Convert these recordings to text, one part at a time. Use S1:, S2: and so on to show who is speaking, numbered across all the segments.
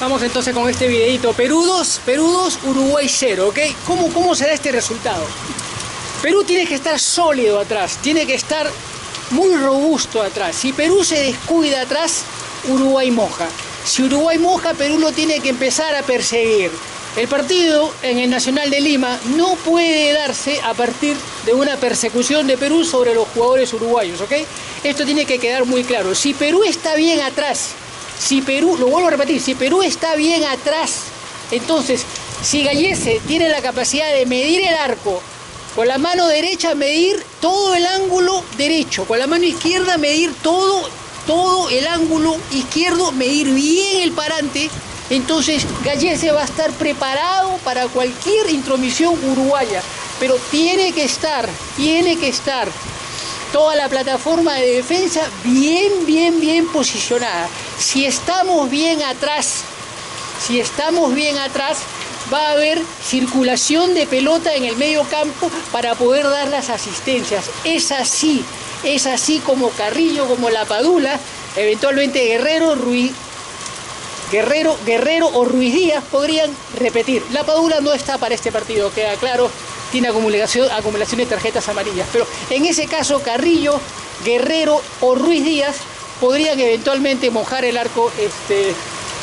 S1: Vamos entonces con este videito. Perú 2, Perú 2, Uruguay 0, ¿ok? ¿Cómo, ¿Cómo será este resultado? Perú tiene que estar sólido atrás, tiene que estar muy robusto atrás. Si Perú se descuida atrás, Uruguay moja. Si Uruguay moja, Perú lo tiene que empezar a perseguir. El partido en el Nacional de Lima no puede darse a partir de una persecución de Perú sobre los jugadores uruguayos, ¿ok? Esto tiene que quedar muy claro. Si Perú está bien atrás, si Perú, lo vuelvo a repetir, si Perú está bien atrás, entonces, si Gallese tiene la capacidad de medir el arco, con la mano derecha medir todo el ángulo derecho, con la mano izquierda medir todo, todo el ángulo izquierdo, medir bien el parante, entonces Gallese va a estar preparado para cualquier intromisión uruguaya, pero tiene que estar, tiene que estar toda la plataforma de defensa bien, bien, bien posicionada. Si estamos bien atrás, si estamos bien atrás, va a haber circulación de pelota en el medio campo para poder dar las asistencias. Es así, es así como Carrillo, como La Padula, eventualmente Guerrero, Ruiz, Guerrero, Guerrero o Ruiz Díaz podrían repetir. La Padula no está para este partido, queda claro, tiene acumulación, acumulación de tarjetas amarillas. Pero en ese caso, Carrillo, Guerrero o Ruiz Díaz podrían eventualmente mojar el arco este,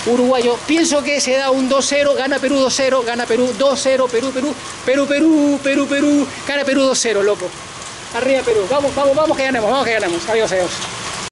S1: uruguayo. Pienso que se da un 2-0, gana Perú 2-0, gana Perú 2-0, Perú, Perú, Perú, Perú, Perú, Perú, gana Perú 2-0, loco. Arriba Perú, vamos, vamos, vamos que ganemos, vamos que ganemos. Adiós, adiós.